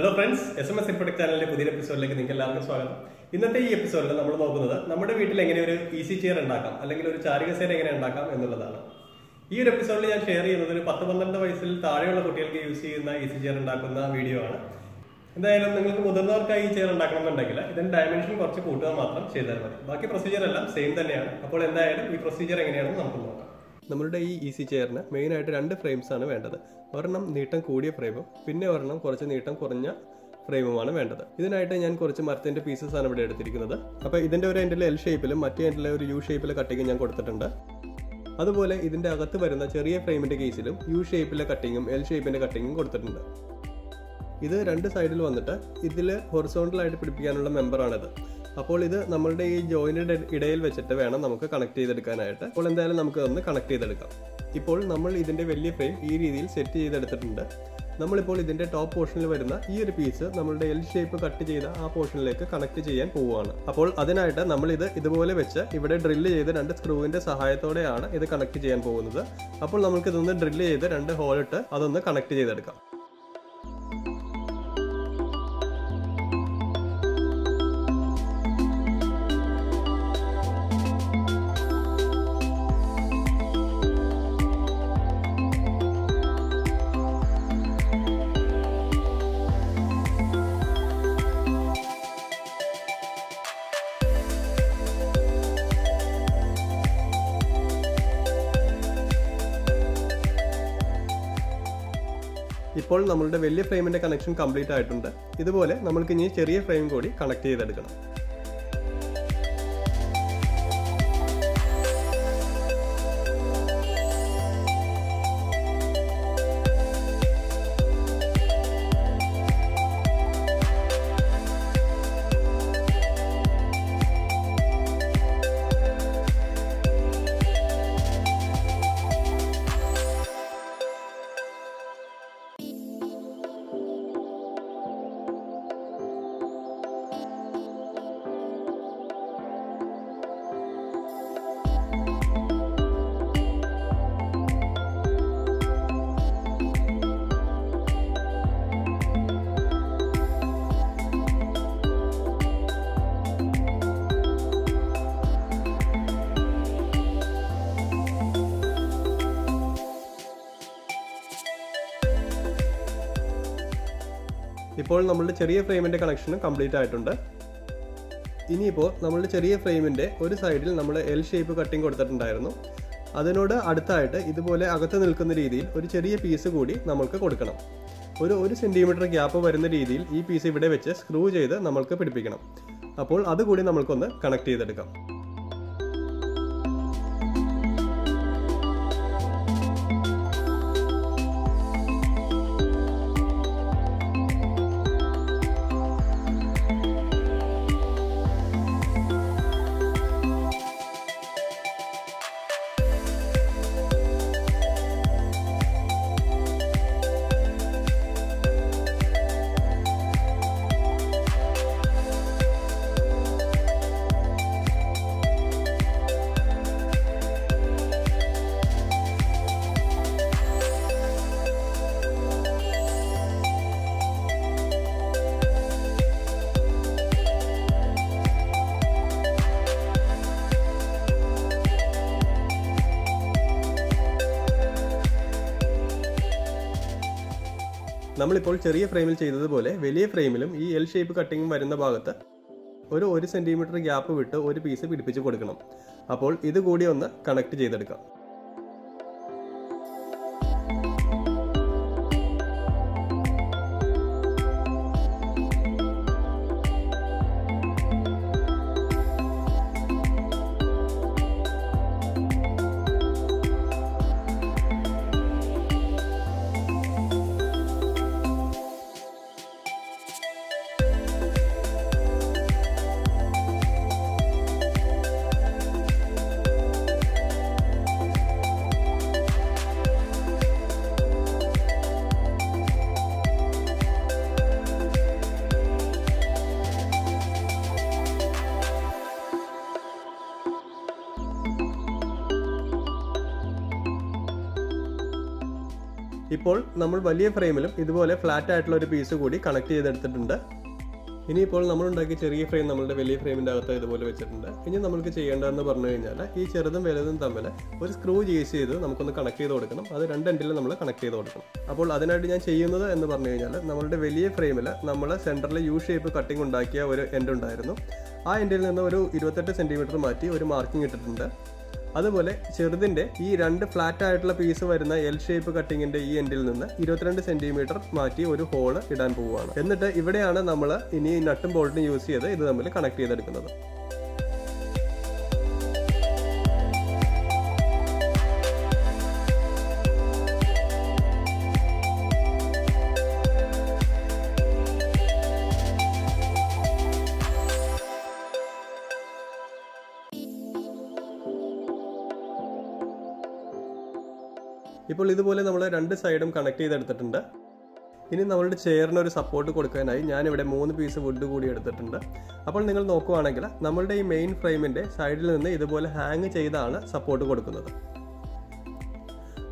Hello friends S M S Infotech ചാനലിന്റെ പുതിയ എപ്പിസോഡിലേക്ക് നിങ്ങൾക്ക് എല്ലാവർക്കും സ്വാഗതം. ഇന്നത്തെ ഈ എപ്പിസോഡിൽ നമ്മൾ നോക്കുന്നത് നമ്മുടെ വീട്ടിൽ എങ്ങനെ ഒരു ഈസി ചെയർ ഉണ്ടാക്കാം അല്ലെങ്കിൽ ഒരു ചാരികസേര എങ്ങനെ ഉണ്ടാക്കാം എന്നുള്ളതാണ്. ഈ ഒരു എപ്പിസോഡിൽ ഞാൻ ഷെയർ ചെയ്യുന്നത് ഒരു പത്ത് പന്ത്രണ്ട് വയസ്സിൽ താഴെയുള്ള കുട്ടികൾക്ക് യൂസ് ചെയ്യുന്ന ഈസി ചെയർ ഉണ്ടാക്കുന്ന വീഡിയോ ആണ്. എന്തായാലും നിങ്ങൾക്ക് മുതിർന്നവർക്കായി ഈ ചെയർ ഉണ്ടാക്കണമെന്നുണ്ടെങ്കിൽ ഇതിന്റെ ഡയമെൻഷൻ കുറച്ച് കൂട്ടുക മാത്രം ചെയ്താൽ മതി. ബാക്കി പ്രൊസീജിയർ എല്ലാം സെയിം തന്നെയാണ്. അപ്പോൾ എന്തായാലും ഈ പ്രൊസീജിയർ എങ്ങനെയാണെന്ന് നമുക്ക് നോക്കാം. നമ്മളുടെ ഈ ഈസി ചെയറിന് മെയിനായിട്ട് രണ്ട് ഫ്രെയിംസ് ആണ് വേണ്ടത്. ഒരെണ്ണം നീട്ടം കൂടിയ ഫ്രെയിമും പിന്നെ ഒരെണ്ണം കുറച്ച് നീട്ടം കുറഞ്ഞ ഫ്രെയിമുമാണ് വേണ്ടത്. ഇതിനായിട്ട് ഞാൻ കുറച്ച് മരത്തിന്റെ പീസസ് ആണ് ഇവിടെ എടുത്തിരിക്കുന്നത്. അപ്പോൾ ഇതിന്റെ ഒരു എൻഡിൽ എൽ ഷേപ്പിലും മറ്റേ എൻഡിൽ ഒരു യു ഷേപ്പിലെ കട്ടിങ് ഞാൻ കൊടുത്തിട്ടുണ്ട്. അതുപോലെ ഇതിന്റെ അകത്ത് വരുന്ന ചെറിയ ഫ്രെയിമിന്റെ കേസിലും യു ഷേപ്പിലെ കട്ടിങ്ങും എൽ ഷേപ്പിന്റെ കട്ടിങ്ങും കൊടുത്തിട്ടുണ്ട്. ഇത് രണ്ട് സൈഡിൽ വന്നിട്ട് ഇതിൽ ഹൊറിസോണ്ടലായിട്ട് പിടിപ്പിക്കാനുള്ള മെമ്പറാണിത് അപ്പോൾ ഇത് നമ്മളുടെ ഈ ജോയിന്റെ ഇടയിൽ വെച്ചിട്ട് വേണം നമുക്ക് കണക്ട് ചെയ്തെടുക്കാനായിട്ട്. അപ്പോൾ എന്തായാലും നമുക്ക് ഒന്ന് കണക്ട് ചെയ്തെടുക്കാം. ഇപ്പോൾ നമ്മൾ ഇതിന്റെ വലിയ ഫ്രെയിം ഈ രീതിയിൽ സെറ്റ് ചെയ്തെടുത്തിട്ടുണ്ട്. നമ്മളിപ്പോൾ ഇതിന്റെ ടോപ്പ് പോർഷനിൽ വരുന്ന ഈ ഒരു പീസ് നമ്മളുടെ എൽ ഷേപ്പ് കട്ട് ചെയ്ത ആ പോർഷനിലേക്ക് കണക്ട് ചെയ്യാൻ പോവുകയാണ്. അപ്പോൾ അതിനായിട്ട് നമ്മൾ ഇത് ഇതുപോലെ വെച്ച് ഇവിടെ ഡ്രില്ല് ചെയ്ത് രണ്ട് സ്ക്രൂവിന്റെ സഹായത്തോടെയാണ് ഇത് കണക്ട് ചെയ്യാൻ പോകുന്നത്. അപ്പോൾ നമുക്കിതൊന്ന് ഡ്രില്ല് ചെയ്ത് രണ്ട് ഹോളിട്ട് അതൊന്ന് കണക്ട് ചെയ്തെടുക്കാം. ഇപ്പോൾ നമ്മളുടെ വലിയ ഫ്രെയിമിന്റെ കണക്ഷൻ കംപ്ലീറ്റ് ആയിട്ടുണ്ട്. ഇതുപോലെ നമ്മൾക്ക് ഇനി ചെറിയ ഫ്രെയിം കൂടി കണക്ട് ചെയ്തെടുക്കണം. ഇപ്പോൾ നമ്മളുടെ ചെറിയ ഫ്രെയിമിന്റെ കണക്ഷൻ കംപ്ലീറ്റ് ആയിട്ടുണ്ട്. ഇനിയിപ്പോൾ നമ്മളുടെ ചെറിയ ഫ്രെയിമിന്റെ ഒരു സൈഡിൽ നമ്മൾ എൽ ഷേപ്പ് കട്ടിങ് കൊടുത്തിട്ടുണ്ടായിരുന്നു. അതിനോട് അടുത്തായിട്ട് ഇതുപോലെ അകത്ത് നിൽക്കുന്ന രീതിയിൽ ഒരു ചെറിയ പീസ് കൂടി നമ്മൾക്ക് കൊടുക്കണം. ഒരു ഒരു സെന്റിമീറ്റർ ഗ്യാപ്പ് വരുന്ന രീതിയിൽ ഈ പീസ് ഇവിടെ വെച്ച് സ്ക്രൂ ചെയ്ത് നമ്മൾക്ക് പിടിപ്പിക്കണം. അപ്പോൾ അതുകൂടി നമ്മൾക്കൊന്ന് കണക്ട് ചെയ്തെടുക്കാം. നമ്മളിപ്പോൾ ചെറിയ ഫ്രെയിമിൽ ചെയ്തതുപോലെ വലിയ ഫ്രെയിമിലും ഈ എൽ ഷേപ്പ് കട്ടിങ് വരുന്ന ഭാഗത്ത് ഒരു ഒരു സെന്റിമീറ്റർ ഗ്യാപ്പ് വിട്ട് ഒരു പീസ് പിടിപ്പിച്ച് കൊടുക്കണം. അപ്പോൾ ഇത് കൂടി ഒന്ന് കണക്ട് ചെയ്തെടുക്കാം. ഇപ്പോൾ നമ്മൾ വലിയ ഫ്രെയിമിലും ഇതുപോലെ ഫ്ലാറ്റ് ആയിട്ടുള്ള ഒരു പീസ് കൂടി കണക്ട് ചെയ്തെടുത്തിട്ടുണ്ട്. ഇനിയിപ്പോൾ നമ്മൾ ഉണ്ടാക്കിയ ചെറിയ ഫ്രെയിം നമ്മളുടെ വലിയ ഫ്രെയിമിന്റെ അകത്ത് ഇതുപോലെ വെച്ചിട്ടുണ്ട്. ഇനി നമുക്ക് ചെയ്യേണ്ടതെന്ന് പറഞ്ഞു കഴിഞ്ഞാൽ ഈ ചെറുതും വലുതും തമ്മിൽ ഒരു സ്ക്രൂ യൂസ് ചെയ്ത് നമുക്കൊന്ന് കണക്ട് ചെയ്ത് കൊടുക്കണം. അത് രണ്ട് എൻഡിൽ നമ്മൾ കണക്ട് ചെയ്ത് കൊടുക്കണം. അപ്പോൾ അതിനായിട്ട് ഞാൻ ചെയ്യുന്നത് എന്ന് പറഞ്ഞു കഴിഞ്ഞാൽ നമ്മളുടെ വലിയ ഫ്രെയിമിൽ നമ്മൾ സെന്ററിൽ യു ഷേപ്പ് കട്ടിംഗ് ഉണ്ടാക്കിയ ഒരു എൻഡ് ഉണ്ടായിരുന്നു. ആ എൻഡിൽ നിന്ന് ഒരു ഇരുപത്തെട്ട് സെന്റിമീറ്റർ മാറ്റി ഒരു മാർക്കിംഗ് ഇട്ടിട്ടുണ്ട്. അതുപോലെ ചെറുതിന്റെ ഈ രണ്ട് ഫ്ലാറ്റ് ആയിട്ടുള്ള പീസ് വരുന്ന എൽ ഷേപ്പ് കട്ടിങ്ങിന്റെ ഈ എൻഡിൽ നിന്ന് ഇരുപത്തിരണ്ട് സെന്റിമീറ്റർ മാറ്റി ഒരു ഹോൾ ഇടാൻ പോവുകയാണ്. എന്നിട്ട് ഇവിടെയാണ് നമ്മൾ ഇനി നട്ടും ബോൾട്ടും യൂസ് ചെയ്ത് ഇത് തമ്മിൽ കണക്ട് ചെയ്തെടുക്കുന്നത്. ഇപ്പോൾ ഇതുപോലെ നമ്മൾ രണ്ട് സൈഡും കണക്ട് ചെയ്തെടുത്തിട്ടുണ്ട്. ഇനി നമ്മളുടെ ചെയറിന് ഒരു സപ്പോർട്ട് കൊടുക്കാനായി ഞാനിവിടെ മൂന്ന് പീസ് വുഡ് കൂടി എടുത്തിട്ടുണ്ട്. അപ്പോൾ നിങ്ങൾ നോക്കുവാണെങ്കിൽ നമ്മളുടെ ഈ മെയിൻ ഫ്രെയിമിന്റെ സൈഡിൽ നിന്ന് ഇതുപോലെ ഹാങ് ചെയ്താണ് സപ്പോർട്ട് കൊടുക്കുന്നത്.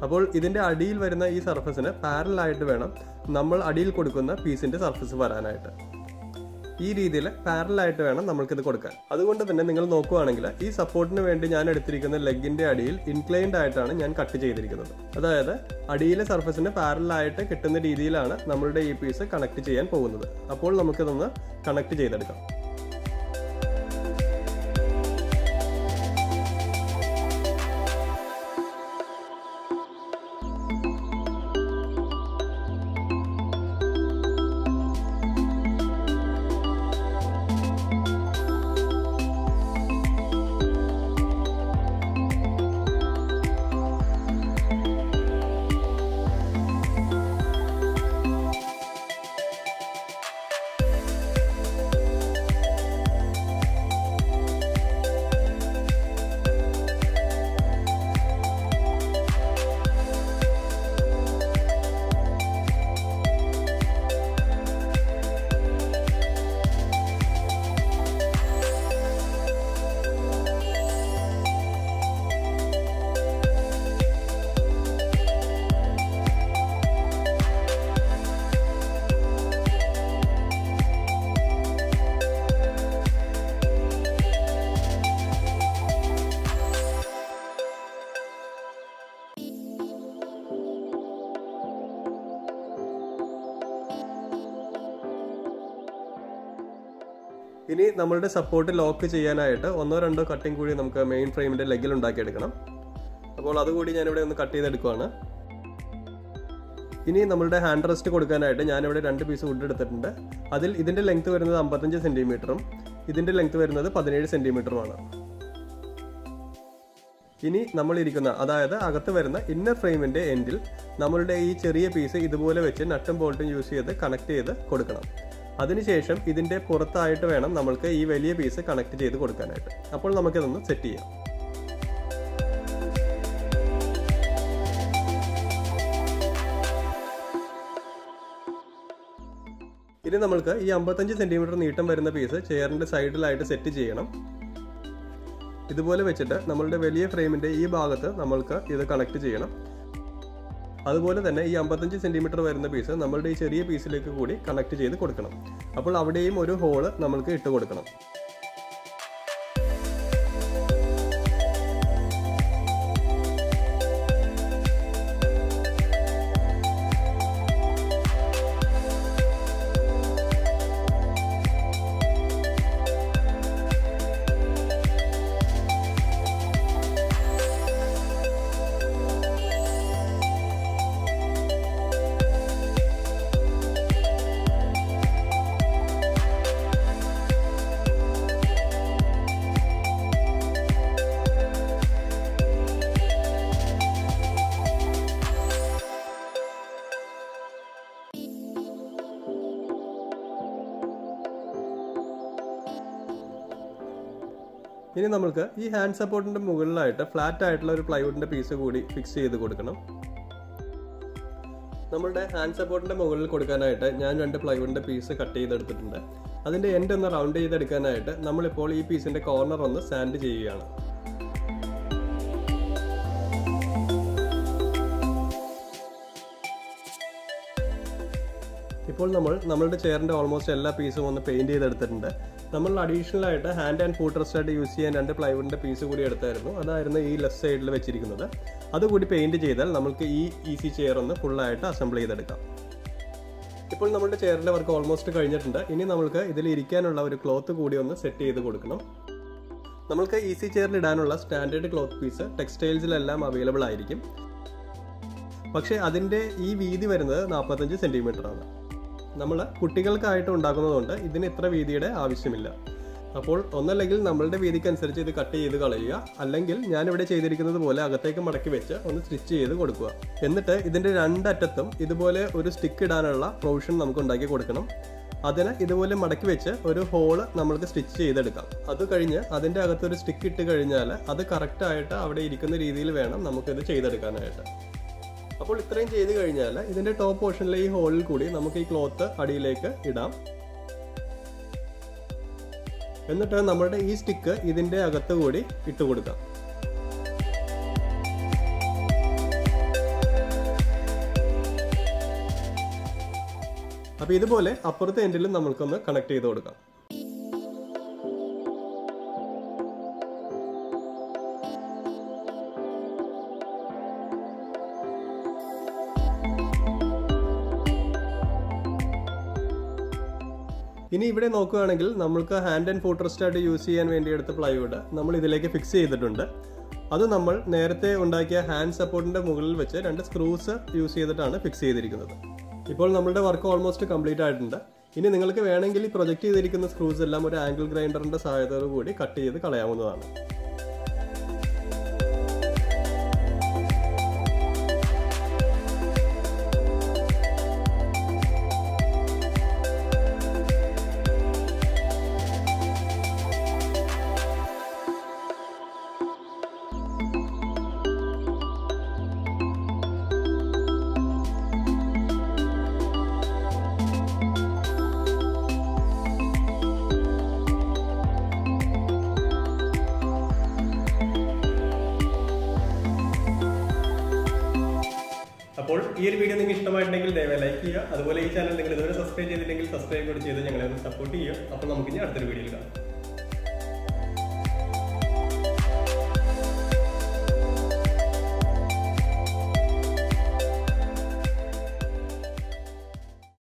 അപ്പോൾ ഇതിന്റെ അടിയിൽ വരുന്ന ഈ സർഫസിന് പാരലായിട്ട് വേണം നമ്മൾ അടിയിൽ കൊടുക്കുന്ന പീസിന്റെ സർഫസ് വരാനായിട്ട്. ഈ രീതിയിൽ പാരലായിട്ട് വേണം നമ്മൾക്കിത് കൊടുക്കാൻ. അതുകൊണ്ട് തന്നെ നിങ്ങൾ നോക്കുവാണെങ്കിൽ ഈ സപ്പോർട്ടിന് വേണ്ടി ഞാൻ എടുത്തിരിക്കുന്ന ലെഗിന്റെ അടിയിൽ ഇൻക്ലൈൻഡ് ആയിട്ടാണ് ഞാൻ കട്ട് ചെയ്തിരിക്കുന്നത്. അതായത് അടിയിലെ സർഫസിന് പാരലായിട്ട് കിട്ടുന്ന രീതിയിലാണ് നമ്മളുടെ ഈ പീസ് കണക്ട് ചെയ്യാൻ പോകുന്നത്. അപ്പോൾ നമുക്കിതൊന്ന് കണക്ട് ചെയ്തെടുക്കാം. ഇനി നമ്മളുടെ സപ്പോർട്ട് ലോക്ക് ചെയ്യാനായിട്ട് ഒന്നോ രണ്ടോ കട്ടിങ് കൂടി നമുക്ക് മെയിൻ ഫ്രെയിമിന്റെ ലെഗിൽ ഉണ്ടാക്കിയെടുക്കണം. അപ്പോൾ അതുകൂടി ഞാനിവിടെ ഒന്ന് കട്ട് ചെയ്തെടുക്കുവാണ്. ഇനി നമ്മളുടെ ഹാൻഡ് റെസ്റ്റ് കൊടുക്കാനായിട്ട് ഞാനിവിടെ രണ്ട് പീസ് വുഡ് എടുത്തിട്ടുണ്ട്. അതിൽ ഇതിന്റെ ലെങ്ത് വരുന്നത് അമ്പത്തഞ്ച് സെന്റിമീറ്ററും ഇതിന്റെ ലെങ്ത് വരുന്നത് പതിനേഴ് സെന്റിമീറ്ററുമാണ് ഇനി നമ്മളിരിക്കുന്ന അതായത് അകത്ത് വരുന്ന ഇന്നർ ഫ്രെയിമിന്റെ എൻഡിൽ നമ്മളുടെ ഈ ചെറിയ പീസ് ഇതുപോലെ വെച്ച് നട്ടും ബോൾട്ടും യൂസ് ചെയ്ത് കണക്ട് ചെയ്ത് കൊടുക്കണം. അതിനുശേഷം ഇതിന്റെ പുറത്തായിട്ട് വേണം നമ്മൾക്ക് ഈ വലിയ പീസ് കണക്ട് ചെയ്ത് കൊടുക്കാനായിട്ട്. അപ്പോൾ നമുക്കിതൊന്ന് സെറ്റ് ചെയ്യാം. ഇനി നമ്മൾക്ക് ഈ അമ്പത്തഞ്ച് സെന്റിമീറ്റർ നീട്ടം വരുന്ന പീസ് ചെയറിന്റെ സൈഡിലായിട്ട് സെറ്റ് ചെയ്യണം. ഇതുപോലെ വെച്ചിട്ട് നമ്മളുടെ വലിയ ഫ്രെയിമിന്റെ ഈ ഭാഗത്ത് നമ്മൾക്ക് ഇത് കണക്ട് ചെയ്യണം. അതുപോലെ തന്നെ ഈ അമ്പത്തഞ്ച് സെന്റിമീറ്റർ വരുന്ന പീസ് നമ്മളുടെ ഈ ചെറിയ പീസിലേക്ക് കൂടി കണക്ട് ചെയ്ത് കൊടുക്കണം. അപ്പോൾ അവിടെയും ഒരു ഹോൾ നമ്മൾക്ക് ഇട്ട് കൊടുക്കണം. ഇനി നമ്മൾക്ക് ഈ ഹാൻഡ് സപ്പോർട്ടിന്റെ മുകളിലായിട്ട് ഫ്ലാറ്റ് ആയിട്ടുള്ള ഒരു പ്ലൈവുഡിന്റെ പീസ് കൂടി ഫിക്സ് ചെയ്ത് കൊടുക്കണം. നമ്മളുടെ ഹാൻഡ് സപ്പോർട്ടിന്റെ മുകളിൽ കൊടുക്കാനായിട്ട് ഞാൻ രണ്ട് പ്ലൈവുഡിന്റെ പീസ് കട്ട് ചെയ്തെടുത്തിട്ടുണ്ട്. അതിന്റെ എൻഡ് ഒന്ന് റൗണ്ട് ചെയ്തെടുക്കാനായിട്ട് നമ്മളിപ്പോൾ ഈ പീസിന്റെ കോർണർ ഒന്ന് സാൻഡ് ചെയ്യുകയാണ്. ഇപ്പോൾ നമ്മൾ നമ്മളുടെ ചെയറിന്റെ ഓൾമോസ്റ്റ് എല്ലാ പീസും ഒന്ന് പെയിന്റ് ചെയ്തെടുത്തിട്ടുണ്ട്. നമ്മൾ അഡീഷണൽ ആയിട്ട് ഹാൻഡ് ആൻഡ് ഫുഡ് റെസ്റ്റായിട്ട് യൂസ് ചെയ്യാൻ രണ്ട് പ്ലൈവുഡിന്റെ പീസ് കൂടി എടുത്തായിരുന്നു. അതായിരുന്നു ഈ ലെഫ്റ്റ് സൈഡിൽ വെച്ചിരിക്കുന്നത്. അതുകൂടി പെയിന്റ് ചെയ്താൽ നമുക്ക് ഈ ഈസി ചെയർ ഒന്ന് ഫുള്ളായിട്ട് അസംബിൾ ചെയ്തെടുക്കാം. ഇപ്പോൾ നമ്മുടെ ചെയറിന്റെ വർക്ക് ഓൾമോസ്റ്റ് കഴിഞ്ഞിട്ടുണ്ട്. ഇനി നമുക്ക് ഇതിൽ ഇരിക്കാനുള്ള ഒരു ക്ലോത്ത് കൂടി ഒന്ന് സെറ്റ് ചെയ്ത് കൊടുക്കണം. നമുക്ക് ഈസി ചെയറിൽ ഇടാനുള്ള സ്റ്റാൻഡേർഡ് ക്ലോത്ത് പീസ് ടെക്സ്റ്റൈൽസിലെല്ലാം അവൈലബിൾ ആയിരിക്കും. പക്ഷേ അതിന്റെ ഈ വീതി വരുന്നത് നാൽപ്പത്തഞ്ച് സെന്റിമീറ്റർ ആണ്. നമ്മൾ കുട്ടികൾക്കായിട്ട് ഉണ്ടാക്കുന്നതുകൊണ്ട് ഇതിന് ഇത്ര വീതിയുടെ ആവശ്യമില്ല. അപ്പോൾ ഒന്നല്ലെങ്കിൽ നമ്മളുടെ വീതിക്കനുസരിച്ച് ഇത് കട്ട് ചെയ്ത് കളയുക. അല്ലെങ്കിൽ ഞാനിവിടെ ചെയ്തിരിക്കുന്നത് പോലെ അകത്തേക്ക് മടക്കി വെച്ച് ഒന്ന് സ്റ്റിച്ച് ചെയ്ത് കൊടുക്കുക. എന്നിട്ട് ഇതിന്റെ രണ്ടറ്റത്തും ഇതുപോലെ ഒരു സ്റ്റിക്ക് ഇടാനുള്ള പ്രൊവിഷൻ നമുക്ക് ഉണ്ടാക്കി കൊടുക്കണം. അതിന് ഇതുപോലെ മടക്കി വെച്ച് ഒരു ഹോൾ നമ്മൾക്ക് സ്റ്റിച്ച് ചെയ്തെടുക്കാം. അത് കഴിഞ്ഞ് അതിന്റെ അകത്തൊരു സ്റ്റിക്ക് ഇട്ട് കഴിഞ്ഞാൽ അത് കറക്റ്റായിട്ട് അവിടെ ഇരിക്കുന്ന രീതിയിൽ വേണം നമുക്കിത് ചെയ്തെടുക്കാനായിട്ട്. അപ്പോൾ ഇത്രയും ചെയ്ത് കഴിഞ്ഞാൽ ഇതിന്റെ ടോപ്പ് പോർഷനിലെ ഈ ഹോളിൽ കൂടി നമുക്ക് ഈ ക്ലോത്ത് അടിയിലേക്ക് ഇടാം. എന്നിട്ട് നമ്മുടെ ഈ സ്റ്റിക്ക് ഇതിന്റെ അകത്ത് കൂടി ഇട്ട് കൊടുക്കാം. അപ്പോൾ ഇതുപോലെ അപ്പുറത്തെ എൻഡിലും നമുക്കൊന്ന് കണക്ട് ചെയ്ത് കൊടുക്കാം. ഇവിടെ നോക്കുകയാണെങ്കിൽ നമ്മൾക്ക് ഹാൻഡ് ആൻഡ് ആയിട്ട് യൂസ് ചെയ്യാൻ വേണ്ടി എടുത്ത പ്ലൈവുഡ് നമ്മൾ ഇതിലേക്ക് ഫിക്സ് ചെയ്തിട്ടുണ്ട്. അത് നമ്മൾ നേരത്തെ ഉണ്ടാക്കിയ ഹാൻഡ് സപ്പോർട്ടിന്റെ മുകളിൽ വെച്ച് രണ്ട് സ്ക്രൂസ് യൂസ് ചെയ്തിട്ടാണ് ഫിക്സ് ചെയ്തിരിക്കുന്നത്. ഇപ്പോൾ നമ്മളുടെ വർക്ക് ഓൾമോസ്റ്റ് കംപ്ലീറ്റ് ആയിട്ടുണ്ട്. ഇനി നിങ്ങൾക്ക് വേണമെങ്കിൽ ഈ പ്രൊജക്റ്റ് ചെയ്തിരിക്കുന്ന സ്ക്രൂസ് എല്ലാം ഒരു ആംഗിൾ ഗ്രൈൻഡറിന്റെ സഹായത്തോടു കൂടി കട്ട് ചെയ്ത് കളയാവുന്നതാണ്. ഈ ഒരു വീഡിയോ നിങ്ങൾക്ക് ഇഷ്ടമായിട്ടുണ്ടെങ്കിൽ ദയവായി ലൈക്ക് ചെയ്യുക. അതുപോലെ ഈ ചാനൽ നിങ്ങൾ ഇതുവരെ സബ്സ്ക്രൈബ് ചെയ്തില്ലെങ്കിൽ സബ്സ്ക്രൈബ് കൂടി ചെയ്ത് ഞങ്ങളെ ഒന്ന് സപ്പോർട്ട് ചെയ്യുക. അപ്പോൾ നമുക്ക് ഇനി അടുത്തൊരു വീഡിയോയിൽ കാണാം.